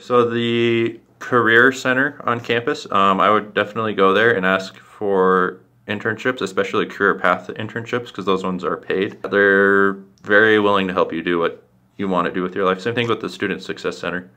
So the career center on campus, um, I would definitely go there and ask for internships, especially career path internships, because those ones are paid. They're very willing to help you do what you want to do with your life. Same thing with the Student Success Center.